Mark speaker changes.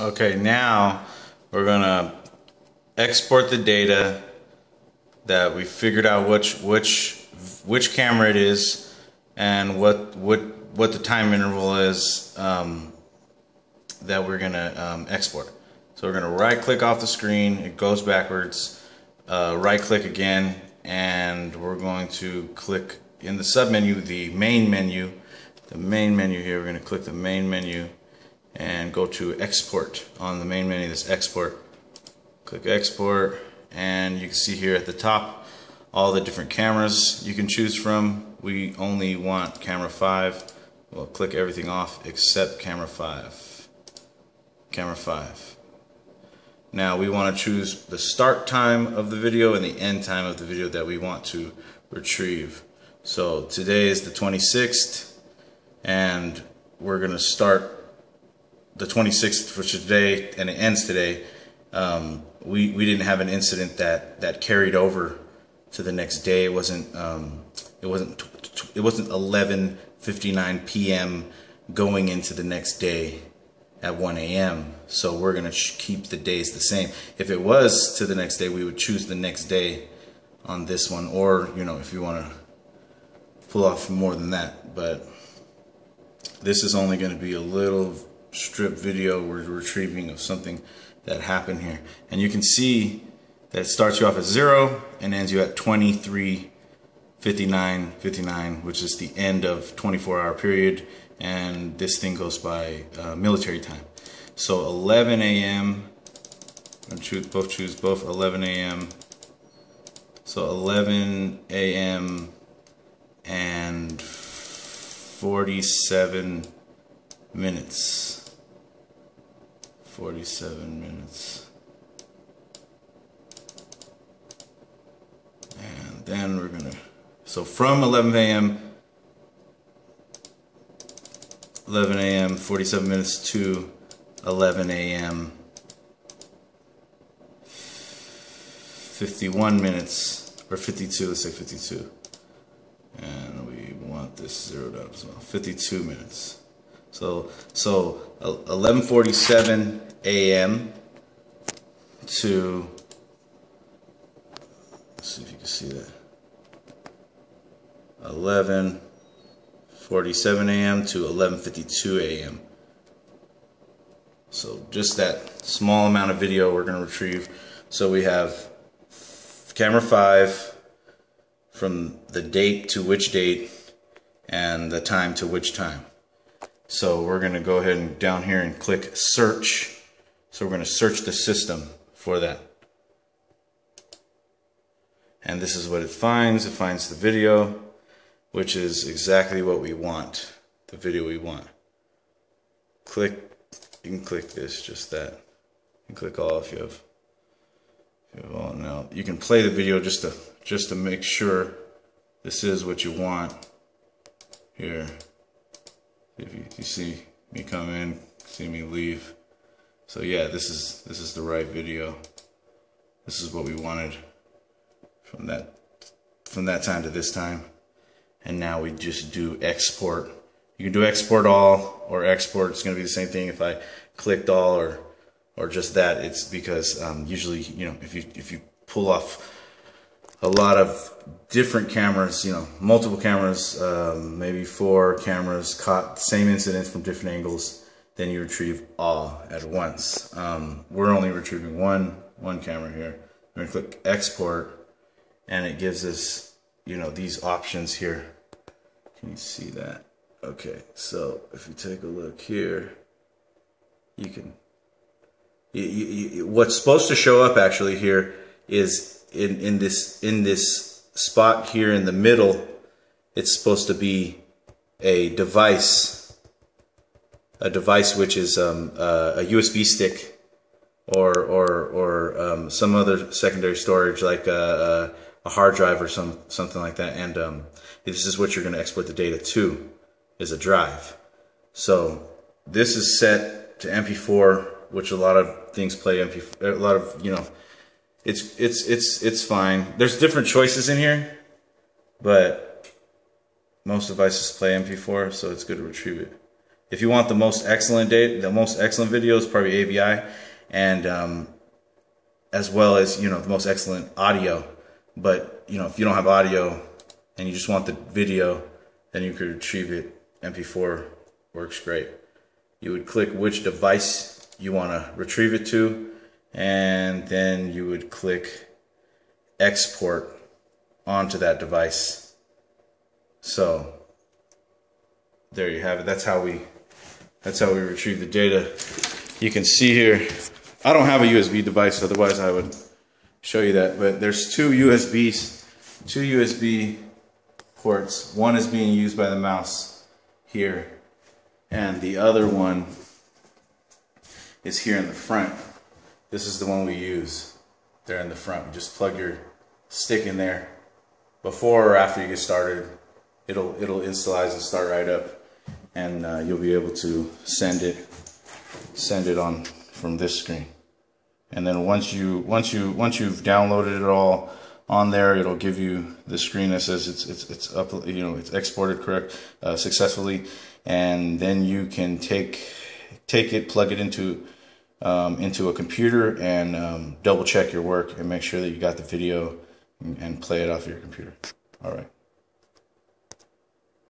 Speaker 1: Okay, now we're gonna export the data that we figured out which which which camera it is and what what what the time interval is um, that we're gonna um, export. So we're gonna right click off the screen, it goes backwards, uh, right click again, and we're going to click in the sub menu, the main menu, the main menu here, we're gonna click the main menu and go to export. On the main menu this export. Click export and you can see here at the top all the different cameras you can choose from. We only want camera 5 we'll click everything off except camera 5 camera 5 now we want to choose the start time of the video and the end time of the video that we want to retrieve. So today is the 26th and we're gonna start the 26th for today and it ends today, um, we, we didn't have an incident that, that carried over to the next day. It wasn't, um, it wasn't, it wasn't 11.59 p.m. going into the next day at 1 a.m. So we're going to keep the days the same. If it was to the next day, we would choose the next day on this one. Or, you know, if you want to pull off more than that. But this is only going to be a little strip video we're retrieving of something that happened here. And you can see that it starts you off at zero and ends you at 23, 59, 59, which is the end of 24 hour period. And this thing goes by uh, military time. So 11 a.m. Choose, both choose both 11 a.m. So 11 a.m. and 47 minutes. 47 minutes. And then we're gonna, so from 11 a.m., 11 a.m., 47 minutes to 11 a.m., 51 minutes, or 52, let's say 52. And we want this zeroed out as well, 52 minutes. So, so uh, 11:47 a.m. to let's see if you can see that 11:47 a.m. to 11:52 a.m. So just that small amount of video we're going to retrieve. So we have camera 5 from the date to which date and the time to which time. So we're going to go ahead and down here and click search. So we're going to search the system for that. And this is what it finds. It finds the video, which is exactly what we want. The video we want. Click, you can click this, just that. You can click all if you have, if you have all. Now you can play the video just to, just to make sure this is what you want here. If you, you see me come in, see me leave. So yeah, this is this is the right video. This is what we wanted from that from that time to this time. And now we just do export. You can do export all or export. It's going to be the same thing if I clicked all or or just that. It's because um, usually you know if you if you pull off a lot of different cameras, you know, multiple cameras, um, maybe four cameras caught the same incidents from different angles, then you retrieve all at once. Um, we're only retrieving one, one camera here. We're gonna click export and it gives us, you know, these options here. Can you see that? Okay, so if you take a look here, you can, you, you, you, what's supposed to show up actually here is in, in this in this spot here in the middle, it's supposed to be a device, a device which is um, uh, a USB stick or or or um, some other secondary storage like a, a, hard drive or some something like that. And um, this is what you're going to export the data to, is a drive. So this is set to MP4, which a lot of things play MP. A lot of you know it's it's it's it's fine. There's different choices in here, but most devices play MP4, so it's good to retrieve it. If you want the most excellent data, the most excellent videos, probably AVI, and um, as well as you know the most excellent audio. But you know if you don't have audio and you just want the video, then you could retrieve it. MP4 works great. You would click which device you want to retrieve it to, and then you would click export onto that device. So there you have it. That's how we that's how we retrieve the data. You can see here, I don't have a USB device, otherwise I would show you that. But there's two USBs, two USB ports. One is being used by the mouse here, and the other one is here in the front. This is the one we use. There in the front. You just plug your stick in there before or after you get started. It'll it'll install and start right up and uh, you'll be able to send it send it on from this screen. And then once you once you once you've downloaded it all on there it'll give you the screen that says it's it's it's up you know it's exported correct uh, successfully. And then you can take take it plug it into um, into a computer and um, double check your work and make sure that you got the video and, and play it off your computer. All right